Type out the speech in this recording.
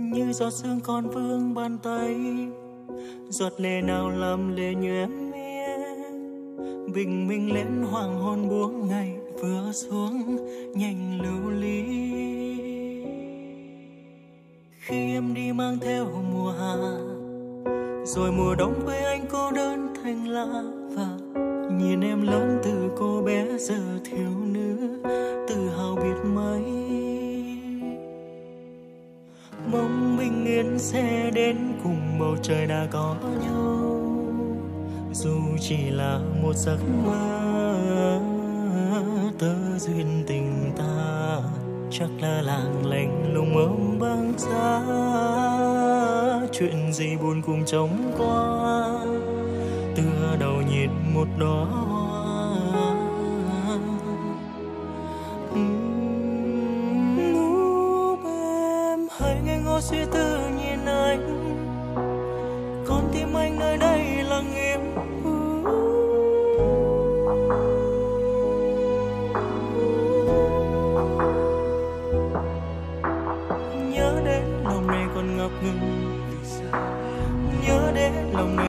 Như giọt sương con vương bàn tay giọt lệ nào làm lệ nhòe mía bình minh lên hoàng hôn buông ngày vừa xuống, nhanh lưu ly. Khi em đi mang theo mùa hạ, rồi mùa đông với anh cô đơn thành lạ và nhìn em lớn từ cô bé giờ. Mong bình yên sẽ đến cùng bầu trời đã có nhau. Dù chỉ là một giấc mơ, tớ duyên tình ta chắc là làng lành lùng ôm băng giá. Chuyện gì buồn cùng trống qua, tựa đầu nhiệt một đóa hoa hãy nghe ngó suy tư nhìn anh. Con tim anh nơi đây lặng im nhớ đến lòng này còn ngập ngừng.